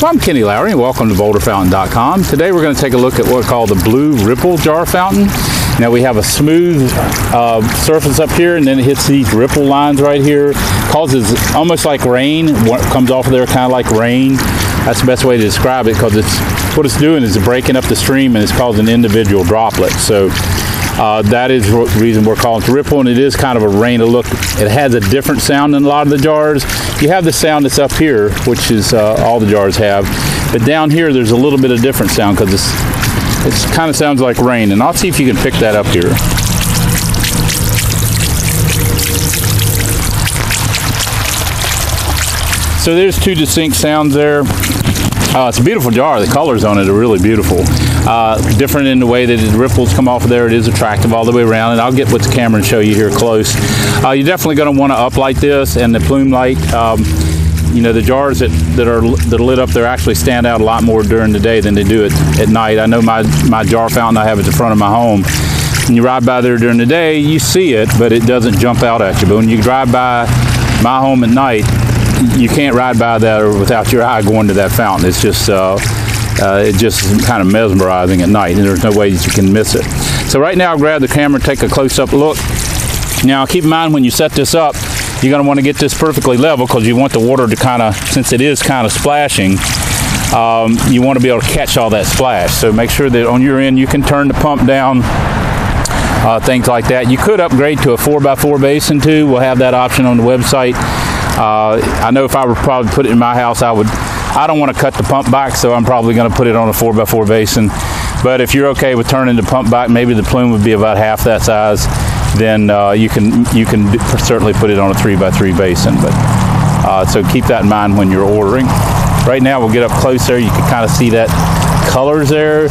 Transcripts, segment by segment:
Well, I'm Kenny Lowry and welcome to BoulderFountain.com. Today we're going to take a look at what's called the Blue Ripple Jar Fountain. Now we have a smooth uh, surface up here and then it hits these ripple lines right here. Causes almost like rain, what comes off of there kind of like rain. That's the best way to describe it because it's what it's doing is breaking up the stream and it's causing individual droplets. So uh, that is the reason we're calling it ripple, and it is kind of a rain to look. It has a different sound than a lot of the jars. You have the sound that's up here, which is uh, all the jars have, but down here there's a little bit of different sound because it's it kind of sounds like rain, and I'll see if you can pick that up here. So there's two distinct sounds there. Uh, it's a beautiful jar. The colors on it are really beautiful. Uh, different in the way that the ripples come off of there. It is attractive all the way around. And I'll get with the camera and show you here close. Uh, you're definitely going to want to uplight this and the plume light. Um, you know the jars that, that are that are lit up there actually stand out a lot more during the day than they do at, at night. I know my my jar fountain I have at the front of my home. When you ride by there during the day, you see it, but it doesn't jump out at you. But when you drive by my home at night, you can't ride by that without your eye going to that fountain. It's just uh, uh, it just kind of mesmerizing at night, and there's no way that you can miss it. So right now, I'll grab the camera, take a close-up look. Now, keep in mind when you set this up, you're going to want to get this perfectly level because you want the water to kind of, since it is kind of splashing, um, you want to be able to catch all that splash. So make sure that on your end you can turn the pump down, uh, things like that. You could upgrade to a 4x4 basin too. We'll have that option on the website. Uh, I know if I were probably put it in my house, I would. I don't want to cut the pump back, so I'm probably going to put it on a 4x4 basin. But if you're okay with turning the pump back, maybe the plume would be about half that size. Then uh, you can you can certainly put it on a 3x3 basin. But uh, so keep that in mind when you're ordering. Right now, we'll get up close there. You can kind of see that colors there.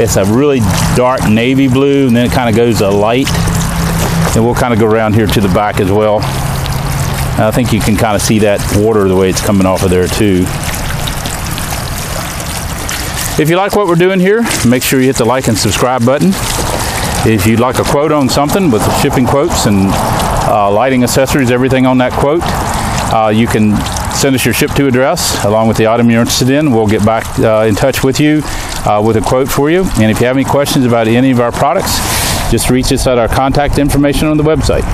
It's a really dark navy blue, and then it kind of goes a light. And we'll kind of go around here to the back as well. I think you can kind of see that water the way it's coming off of there too. If you like what we're doing here, make sure you hit the like and subscribe button. If you'd like a quote on something with shipping quotes and uh, lighting accessories, everything on that quote, uh, you can send us your ship to address along with the item you're interested in. We'll get back uh, in touch with you uh, with a quote for you. And if you have any questions about any of our products, just reach us at our contact information on the website.